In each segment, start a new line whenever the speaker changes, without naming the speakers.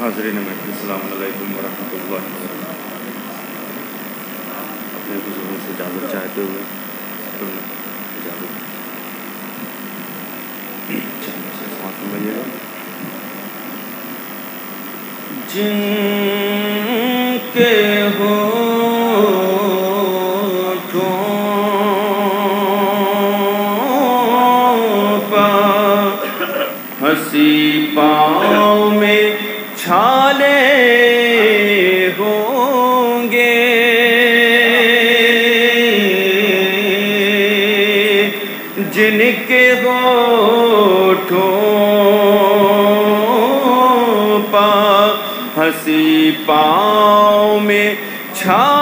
हाजरीन महफिल वरहमल अपने बुज़ुर्गों से इजाज़त चाहते हुए इजाज़त जिनके हो हसी पाँव में छाले होंगे। जिनके होठों पा हसी पाँव में छाले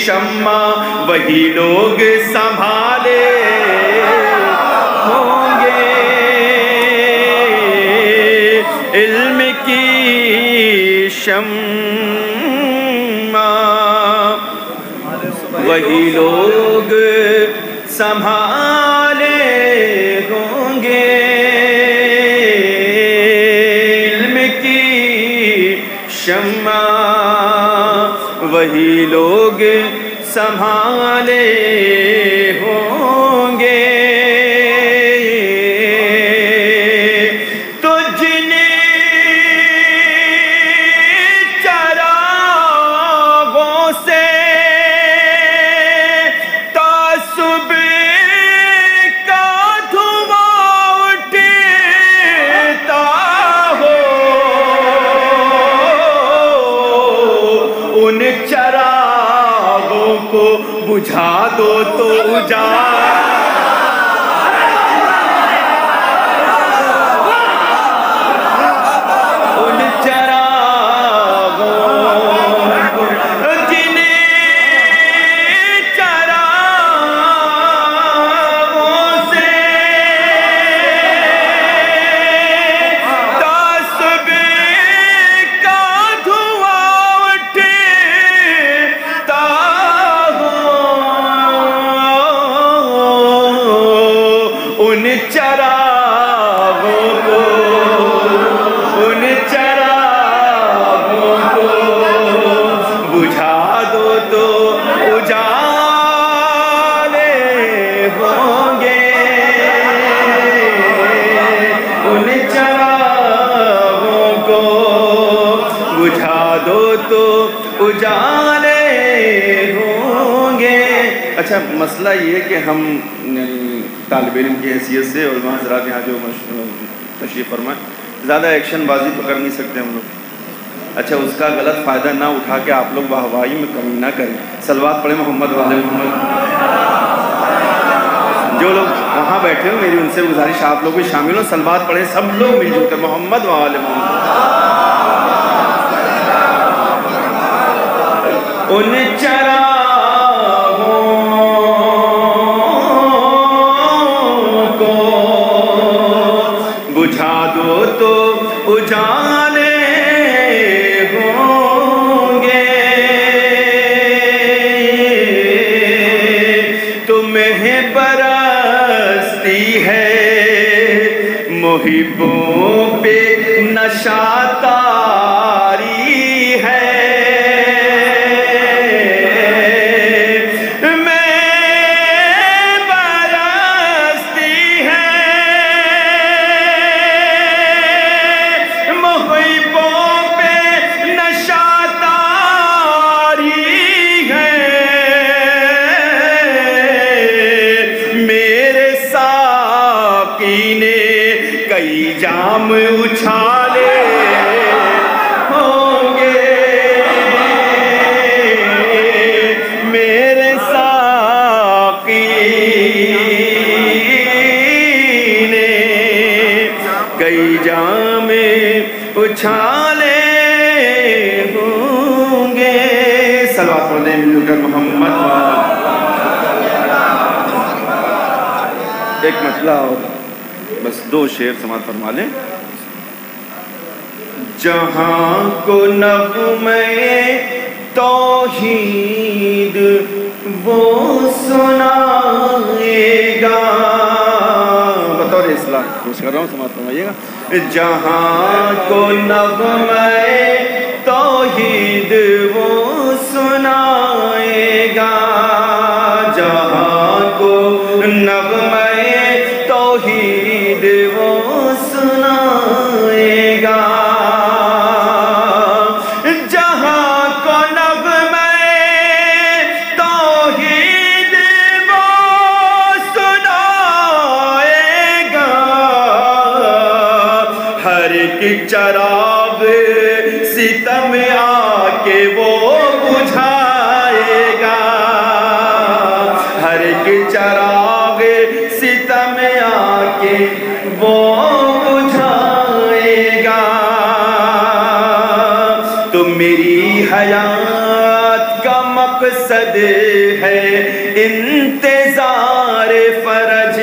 शम्मा, वही लोग संभाले होंगे। इल्म की शम्मा, वही लोग संभाले होंगे। इल्म की शम्मा वही लोग संभाले होंगे बुझा दो तो उजाला बुझा दो तो उजाले होंगे। अच्छा मसला ये कि हम तालब इल्म की हैसियत से और वहाँ ज़रा यहाँ जो तशरीफ़ फरमा ज़्यादा एक्शन बाजी तो कर नहीं सकते हम लोग। अच्छा उसका गलत फ़ायदा ना उठा के आप लोग वाहवाही में कमी ना करें। सलवात पढ़े मोहम्मद वाले। मोहम्मद जो लोग वहाँ बैठे हो, मेरी उनसे गुजारिश, आप लोग भी शामिल हो, सलवात पढ़े सब लोग मिलजुल कर मोहम्मद वाले। मोहम्मद उन चरागों को बुझा दो तो उजाले होंगे। तुम्हें बरसती है मुहिबों पे नशा जाम उछाले होंगे। मेरे साकी ने कई जाम उछाले होंगे। सलवा पढ़ दें मिलकर मोहम्मद। एक और बस दो शेर समाज फरमा लें। जहाँ को नगमे तौहीद, वो सुनाएगा। बतौर इस्लाम खुश कर रहा हूँ समाप्त फरमाइएगा। जहाँ को नगमे तौहीद, वो सुनाएगा। जहाँ को नगमे तौहीद वो सुनाएगा। जहाँ को नगमे तौहीद वो सुनाएगा। हर एक चराग सितम आके वो बुझाएगा। हर एक चराग सितम आके वो बुझाएगा तो मेरी हयात का मकसद है इंतज़ार फरज।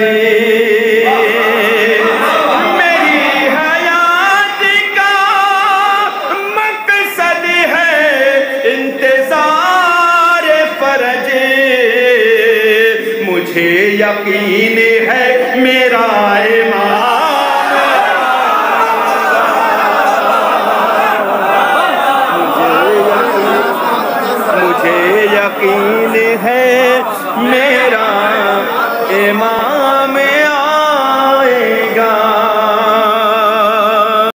से यकीन है मेरा ईमान